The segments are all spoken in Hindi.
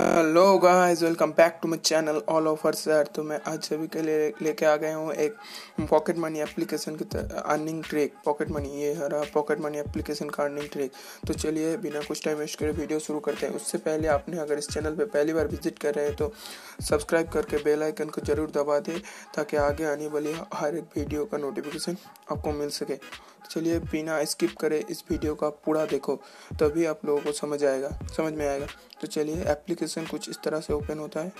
Hello guys welcome back to my channel all offer sir तो मैं आज सभी के लिए लेके आ गया हूँ एक पॉकेट मनी एप्लीकेशन की अर्निंग ट्रिक पॉकेट मनी ये रहा पॉकेट मनी एप्लीकेशन का अर्निंग ट्रिक तो चलिए, बिना कुछ टाइम वेस्ट करे वीडियो शुरू करते हैं। उससे पहले आपने अगर इस चैनल पे पहली बार विज़िट कर रहे हैं तो सब्सक्राइब करके बेल आइकन को ज़रूर दबा दें, ताकि आगे आने वाली हर एक वीडियो का नोटिफिकेशन आपको मिल सके। चलिए बिना स्किप करे इस वीडियो का पूरा देखो, तभी आप लोगों को समझ आएगा, समझ में आएगा। तो चलिए एप्लीकेशन कुछ इस तरह से ओपन होता है।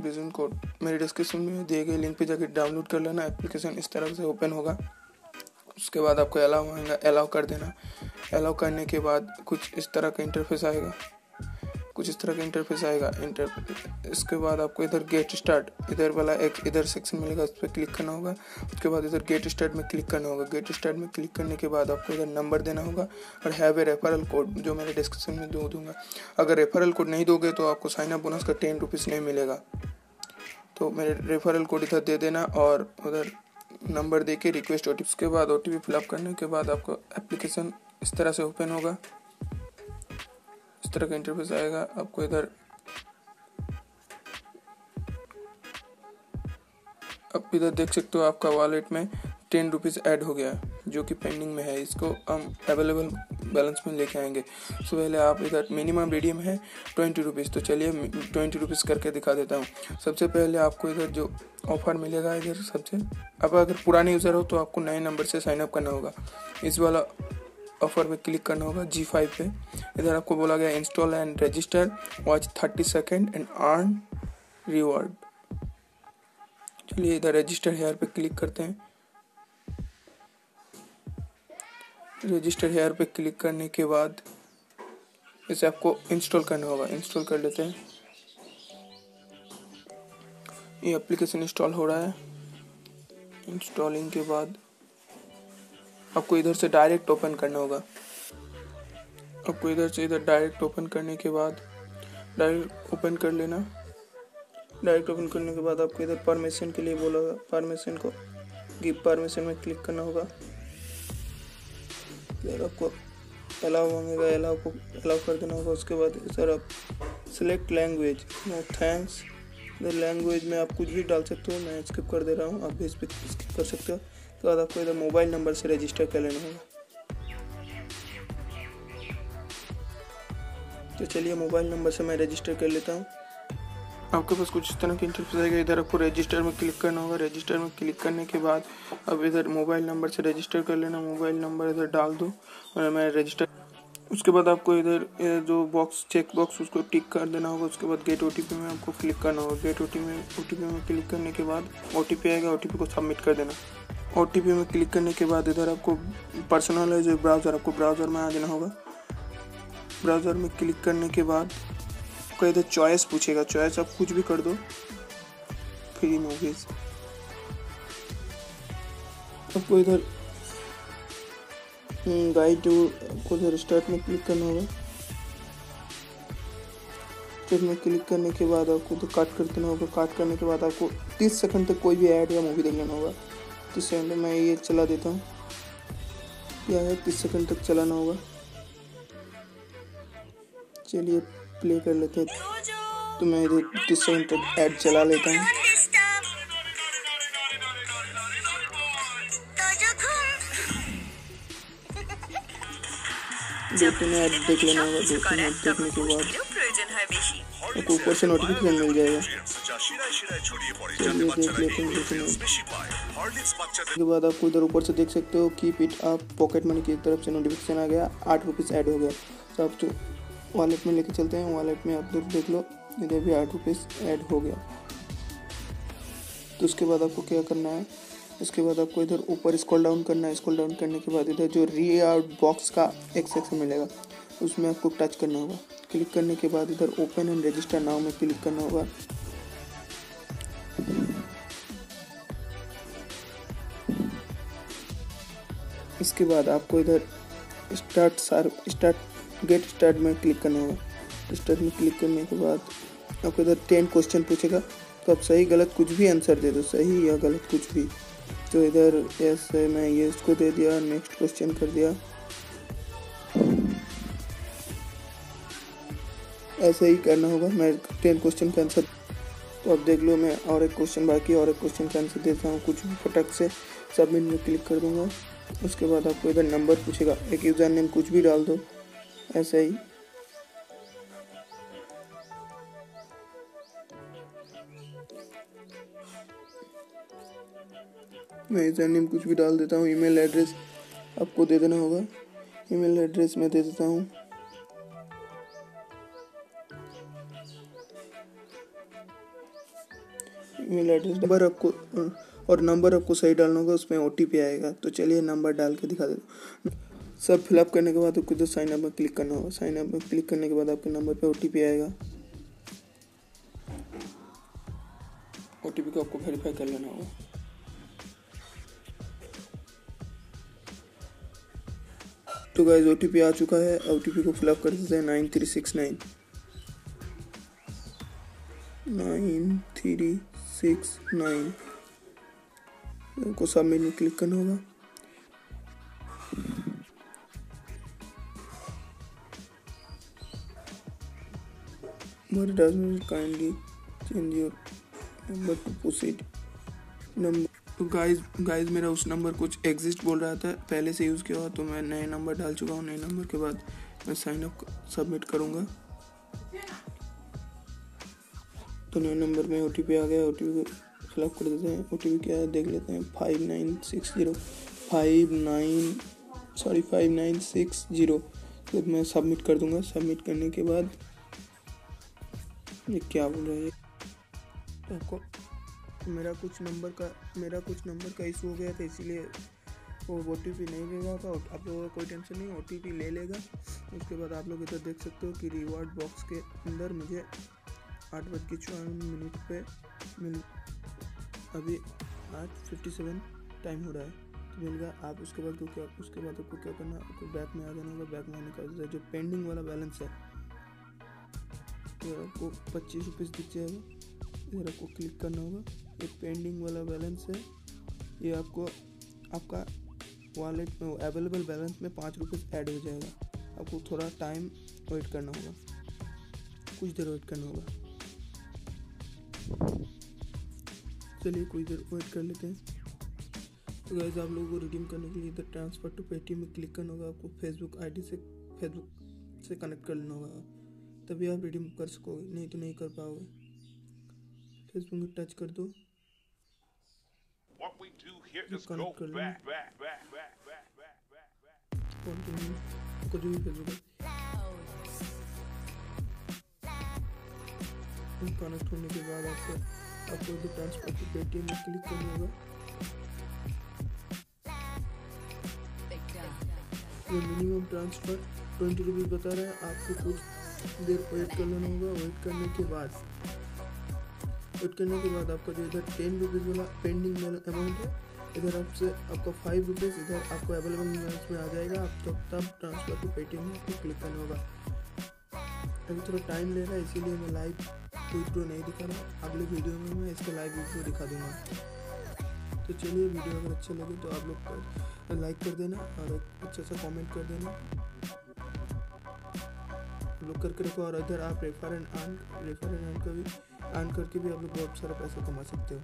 विजन कोड मेरे डिस्क्रिप्शन में दिए गए लिंक पे जाकर डाउनलोड कर लेना एप्लीकेशन इस तरह से ओपन होगा। उसके बाद आपको अलाउ आएगा अलाउ कर देना। अलाउ करने के बाद कुछ इस तरह का इंटरफेस आएगा। कुछ इस तरह का इंटरफेस आएगा। इंटर इसके बाद आपको इधर गेट स्टार्ट इधर वाला एक इधर सेक्शन मिलेगा, उस पर क्लिक करना होगा। उसके बाद इधर गेट स्टार्ट में क्लिक करना होगा। गेट स्टार्ट में क्लिक करने के बाद आपको इधर नंबर देना होगा और हैव ए रेफरल कोड जो मैंने डिस्क्रिप्शन में दो दूँगा। अगर रेफरल कोड नहीं दोगे तो आपको साइन अप बोनस का टेन रुपीज़ नहीं मिलेगा। तो मेरे रेफरल कोड इधर दे देना और उधर नंबर दे के रिक्वेस्ट ओ के बाद ओ टी फिलअप करने के बाद आपको एप्लीकेशन इस तरह से ओपन होगा। तरह का इंटरफेस आएगा, आपको इधर आप इधर देख सकते हो आपका वॉलेट में टेन रुपीज़ ऐड हो गया, जो कि पेंडिंग में है। इसको हम अवेलेबल बैलेंस में लेके आएँगे। सो पहले आप इधर मिनिमम रिडीम है ट्वेंटी रुपीज़ तो चलिए ट्वेंटी रुपीज़ करके दिखा देता हूँ। सबसे पहले आपको इधर जो ऑफ़र मिलेगा इधर सबसे। अब अगर पुराने यूज़र हो तो आपको नए नंबर से साइन अप करना होगा। इस वाला ऑफ़र पे क्लिक करना होगा जी फाइव पे। इधर आपको बोला गया install and register watch thirty second and earn reward चलिए इधर रजिस्टर हेयर पे क्लिक करते हैं। रजिस्टर हेयर पे क्लिक करने के बाद इसे आपको इंस्टॉल करना होगा। इंस्टॉल कर लेते हैं। ये एप्लीकेशन इंस्टॉल हो रहा है। इंस्टॉलिंग के बाद आपको इधर से डायरेक्ट ओपन करना होगा। आपको इधर से इधर डायरेक्ट ओपन करने के बाद डायरेक्ट ओपन कर लेना। डायरेक्ट ओपन करने के बाद आपको इधर परमिशन के लिए बोला होगा परमिशन को गिव परमिशन में क्लिक करना होगा। इधर आपको अलाउ मांगेगा अलाउ को अलाउ कर देना होगा। उसके बाद सर आप सिलेक्ट लैंग्वेज नो थैंक्स इधर लैंग्वेज में आप कुछ भी डाल सकते हो, मैं स्किप कर दे रहा हूँ। आप भी इस पर स्किप कर सकते हो। उसके बाद आपको इधर मोबाइल नंबर से रजिस्टर कर लेना होगा तो चलिए मोबाइल नंबर से मैं रजिस्टर कर लेता हूँ। आपके पास कुछ इस तरह की इंटरफेस आएगा, इधर आपको रजिस्टर में क्लिक करना होगा। रजिस्टर में क्लिक करने के बाद अब इधर मोबाइल नंबर से रजिस्टर कर लेना। मोबाइल नंबर इधर डाल दो और मैं रजिस्टर उसके बाद आपको इधर जो बॉक्स चेक बॉक्स उसको टिक कर देना होगा। उसके बाद गेट ओ में आपको क्लिक करना होगा। गेट ओटीपी में ओ में क्लिक करने के बाद ओटीपी आएगा। ओटीपी को सबमिट कर देना। ओ में क्लिक करने के बाद इधर आपको पर्सनल है जो ब्राउज़र आपको ब्राउज़र में आ जाना होगा। ब्राउज़र में क्लिक करने के बाद आपका इधर चॉइस पूछेगा। चॉइस आप कुछ भी कर दो। फ्री मूवीज़ आपको इधर गाइड टू आपको इधर स्टार्ट में क्लिक करना होगा। स्टार्ट में क्लिक करने के बाद आपको तो काट कर देना होगा। काट करने के बाद आपको तीस सेकंड तक कोई भी ऐड या मूवी देख लेना होगा। तीस सेकंड मैं ये चला देता हूँ। क्या है तीस सेकंड तक चलाना होगा। चलिए प्ले कर लेते हैं। तो मैं इधर तीस सेकंड तक ऐड चला लेता हूँ। दो तीन ऐड देख लेना होगा, दो ऐड देखने के बाद। ऊपर से नोटिफिकेशन मिल जाएगा। चलिए देख लेते हैं। उसके बाद आपको इधर ऊपर से देख सकते हो कीप इट आप पॉकेट मनी की तरफ़ से नोटिफिकेशन आ गया, आठ रुपीज़ ऐड हो गया। तो आप जो वॉलेट में लेके चलते हैं वॉलेट में आप लोग देख लो, इधर भी आठ रुपीज़ ऐड हो गया। तो उसके बाद आपको क्या करना है, उसके बाद आपको इधर ऊपर स्क्रॉल डाउन करना है। स्क्रॉल डाउन करने के बाद इधर जो री आउट बॉक्स का एक सेक्शन मिलेगा, उसमें आपको टच करना होगा। क्लिक करने के बाद इधर ओपन एंड रजिस्टर नाव में क्लिक करना होगा। इसके बाद आपको इधर स्टार्ट सार स्टार्ट गेट स्टार्ट में क्लिक करना होगा। स्टार्ट में क्लिक करने के बाद आपको इधर टेन क्वेश्चन पूछेगा। तो आप सही गलत कुछ भी आंसर दे दो, सही या गलत कुछ भी। तो इधर ऐसे मैं ये इसको दे दिया नेक्स्ट क्वेश्चन कर दिया। ऐसे ही करना होगा, मैं टेन क्वेश्चन का आंसर तो अब देख लो, मैं और एक क्वेश्चन बाकी, और एक क्वेश्चन का आंसर देता हूँ। कुछ भी फटक से सबमिट में क्लिक कर दूँगा। उसके बाद आपको इधर नंबर पूछेगा। एक यूज़र नेम कुछ भी डाल दो। ऐसे ही। मैं यूज़र नेम कुछ भी डाल देता हूँ। ईमेल एड्रेस आपको दे देना होगा। ईमेल एड्रेस मैं दे देता हूँ। ईमेल एड्रेस नंबर आपको और नंबर आपको सही डालना होगा, उसमें ओटीपी आएगा। तो चलिए नंबर डाल के दिखा देता सब फिलअप करने के बाद आपको जो साइन अप में क्लिक करना होगा साइन अप में क्लिक करने के बाद आपके नंबर पे ओटीपी आएगा। ओटीपी को आपको वेरीफाई कर लेना होगा। तो गाइज़ ओ आ चुका है। ओटीपी को फिलअप कर देते हैं nine three six nine six nine को सबमिट में क्लिक करना होगा But it does not kindly change your number to proceed. तो गाइस गाइस मेरा उस नंबर कुछ एग्जिस्ट बोल रहा था। पहले से यूज़ किया हुआ तो मैं नए नंबर डाल चुका हूँ। नए नंबर के बाद मैं साइन अप सबमिट करूँगा। तो नए नंबर में ओटीपी आ गया ओ टी पी फिलअप कर देते हैं। ओटीपी क्या है? देख लेते हैं। Five nine six zero five nine sorry five nine six zero तो मैं सबमिट कर दूँगा। सबमिट करने के बाद ये क्या बोल रहा है? तो आपको मेरा कुछ नंबर का, मेरा कुछ नंबर का इशू हो गया था, इसीलिए वो ओ टी पी नहीं ले था। आप लोगों का कोई टेंशन नहीं ओ टी ले लेगा। उसके बाद आप लोग इधर देख सकते हो कि रिवॉर्ड बॉक्स के अंदर मुझे आठ बज के चौवन मिनट पे मिल, अभी आज फिफ्टी सेवन टाइम हो रहा है। तो मिल गया, आप उसके बाद को क्या, उसके बाद आपको क्या करना है? आपको बैक में आ जाना होगा बैक में आने का जो पेंडिंग वाला बैलेंस है तो आपको पच्चीस रुपीज़ दिख जाएगा। इधर आपको क्लिक करना होगा। ये पेंडिंग वाला बैलेंस है। ये आपको, आपका वॉलेट में अवेलेबल बैलेंस में पाँच रुपीज़ ऐड हो जाएगा। आपको थोड़ा टाइम वेट करना होगा। कुछ देर वेट करना होगा। चलिए कोई देर वेट कर लेते हैं। तो गैस आप लोगों को रिडीम करने के लिए इधर ट्रांसफ़र टू पेटीएम में क्लिक करना होगा आपको फेसबुक आईडी से फेसबुक से कनेक्ट कर लेना होगा। तभी आप रिडीम कर सकोगे नहीं तो नहीं कर पाओगे। फेसबुक में टच कर दो। कनेक्ट कर लो कंटिन्यू जो भी फेसबुक कनेक्ट होने के बाद आपको आपको इधर ट्रांसफ़र टू पेटीएम में क्लिक करना होगा ये मिनिमम ट्रांसफ़र ट्वेंटी रुपीज़ बता रहा है। आपको कुछ देर वेट कर लेना होगा। वेट करने के बाद वेट करने के बाद आपका जो इधर टेन रुपीज़ वाला पेंडिंग अमाउंट है, इधर आपसे आपका फाइव रुपीज़ इधर आपको अवेलेबल बैलेंस में आ जाएगा। आप तब तब ट्रांसफ़र टू पेटीएम में क्लिक करना होगा। अभी थोड़ा टाइम ले रहा है, इसीलिए मैं लाइव वीडियो नहीं दिखा रहा। अगले वीडियो में मैं इसका लाइव वीडियो दिखा दूँगा। तो चलिए वीडियो अगर अच्छा लगे तो आप लोग लाइक कर देना और अच्छा सा कमेंट कर देना। लोग करके रखो और इधर आप refer and earn refer and earn का भी आन करके भी आप लोग बहुत सारा पैसा कमा सकते हो।